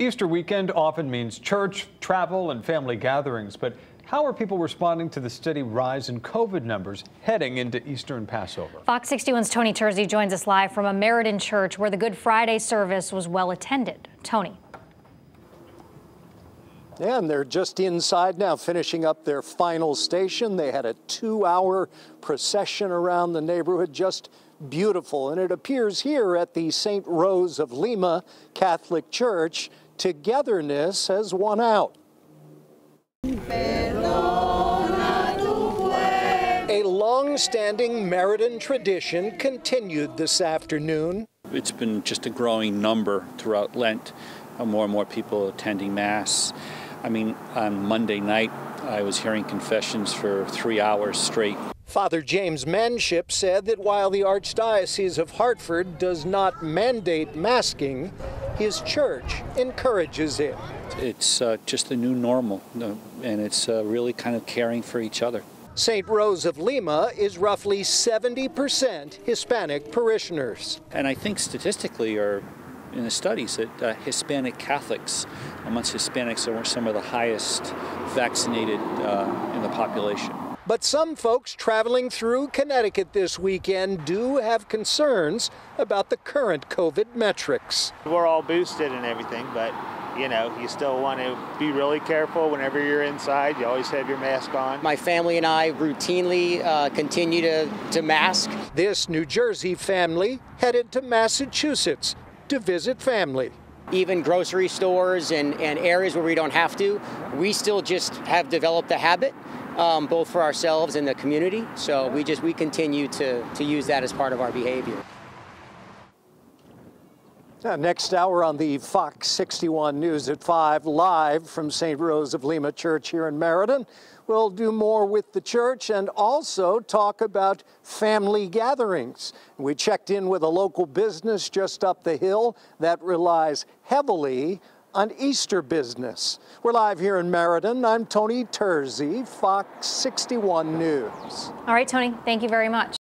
Easter weekend often means church, travel, and family gatherings, but how are people responding to the steady rise in COVID numbers heading into Easter and Passover? Fox 61's Tony Terzi joins us live from a Meriden church where the Good Friday service was well attended. Tony. And they're just inside now, finishing up their final station. They had a two hour procession around the neighborhood, just beautiful. And it appears here at the St. Rose of Lima Catholic Church togetherness has won out. A long-standing Meriden tradition continued this afternoon. It's been just a growing number throughout Lent, uh, more and more people attending Mass. I mean, on Monday night, I was hearing confessions for three hours straight. Father James Manship said that while the Archdiocese of Hartford does not mandate masking, his church encourages it. It's uh, just the new normal, and it's uh, really kind of caring for each other. St. Rose of Lima is roughly 70% Hispanic parishioners. And I think statistically, or in the studies, that uh, Hispanic Catholics, amongst Hispanics, are some of the highest vaccinated uh, in the population. But some folks traveling through Connecticut this weekend do have concerns about the current COVID metrics. We're all boosted and everything, but you know, you still want to be really careful whenever you're inside. You always have your mask on. My family and I routinely uh, continue to, to mask. This New Jersey family headed to Massachusetts to visit family even grocery stores and, and areas where we don't have to, we still just have developed a habit um, both for ourselves and the community. So we just we continue to to use that as part of our behavior. Now, next hour on the Fox 61 News at 5, live from St. Rose of Lima Church here in Meriden. We'll do more with the church and also talk about family gatherings. We checked in with a local business just up the hill that relies heavily on Easter business. We're live here in Meriden. I'm Tony Terzi, Fox 61 News. All right, Tony, thank you very much.